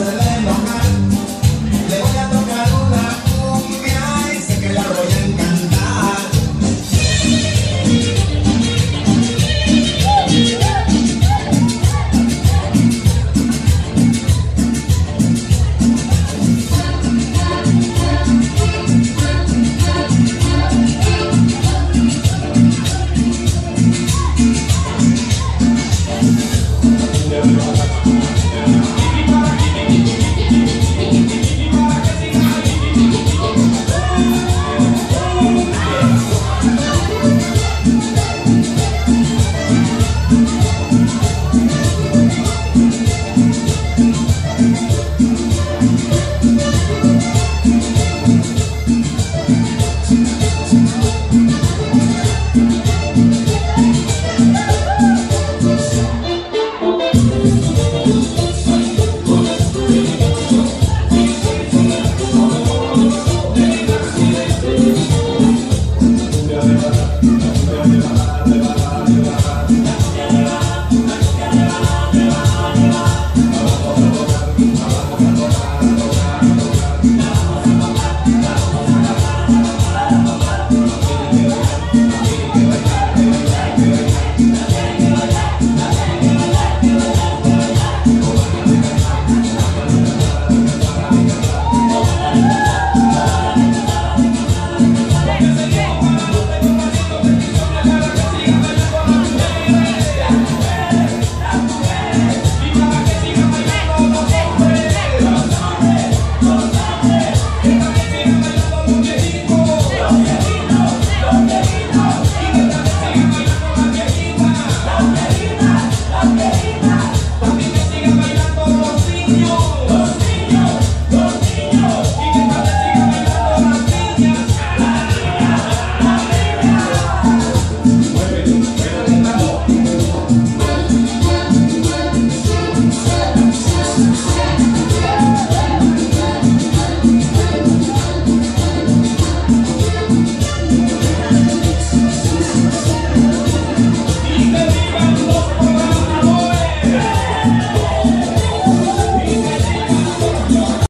the land